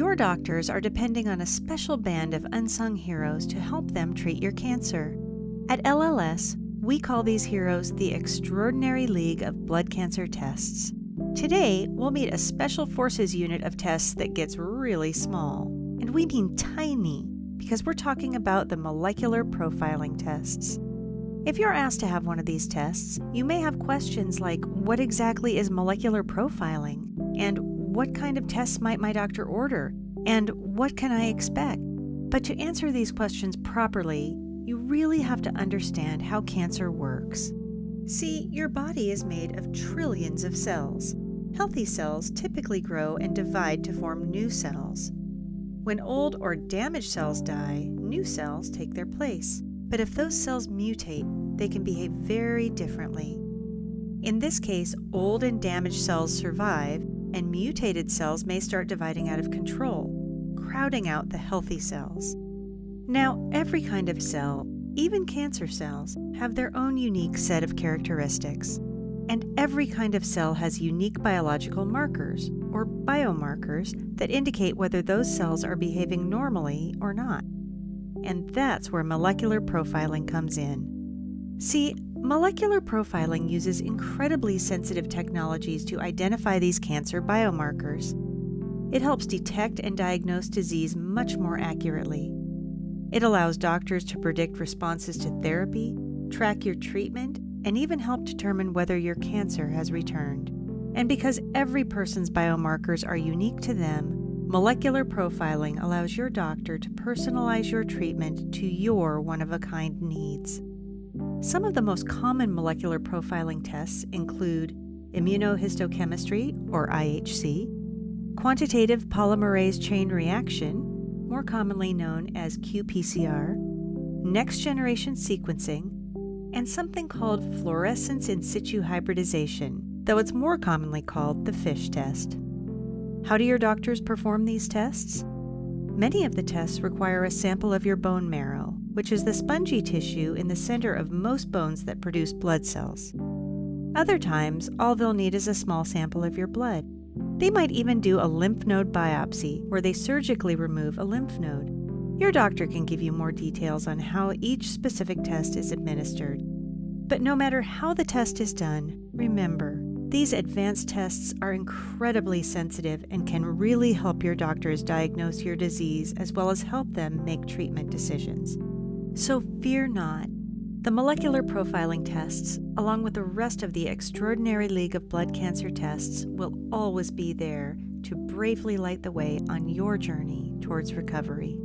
Your doctors are depending on a special band of unsung heroes to help them treat your cancer. At LLS, we call these heroes the Extraordinary League of Blood Cancer Tests. Today, we'll meet a special forces unit of tests that gets really small. And we mean tiny, because we're talking about the molecular profiling tests. If you're asked to have one of these tests, you may have questions like what exactly is molecular profiling? And what kind of tests might my doctor order? And what can I expect? But to answer these questions properly, you really have to understand how cancer works. See, your body is made of trillions of cells. Healthy cells typically grow and divide to form new cells. When old or damaged cells die, new cells take their place. But if those cells mutate, they can behave very differently. In this case, old and damaged cells survive, and mutated cells may start dividing out of control, crowding out the healthy cells. Now, every kind of cell, even cancer cells, have their own unique set of characteristics. And every kind of cell has unique biological markers, or biomarkers, that indicate whether those cells are behaving normally or not. And that's where molecular profiling comes in. See, molecular profiling uses incredibly sensitive technologies to identify these cancer biomarkers. It helps detect and diagnose disease much more accurately. It allows doctors to predict responses to therapy, track your treatment, and even help determine whether your cancer has returned. And because every person's biomarkers are unique to them, Molecular profiling allows your doctor to personalize your treatment to your one of a kind needs. Some of the most common molecular profiling tests include immunohistochemistry, or IHC, quantitative polymerase chain reaction, more commonly known as qPCR, next generation sequencing, and something called fluorescence in situ hybridization, though it's more commonly called the FISH test. How do your doctors perform these tests? Many of the tests require a sample of your bone marrow, which is the spongy tissue in the center of most bones that produce blood cells. Other times, all they'll need is a small sample of your blood. They might even do a lymph node biopsy, where they surgically remove a lymph node. Your doctor can give you more details on how each specific test is administered. But no matter how the test is done, remember, these advanced tests are incredibly sensitive and can really help your doctors diagnose your disease as well as help them make treatment decisions. So fear not. The molecular profiling tests, along with the rest of the Extraordinary League of Blood Cancer tests, will always be there to bravely light the way on your journey towards recovery.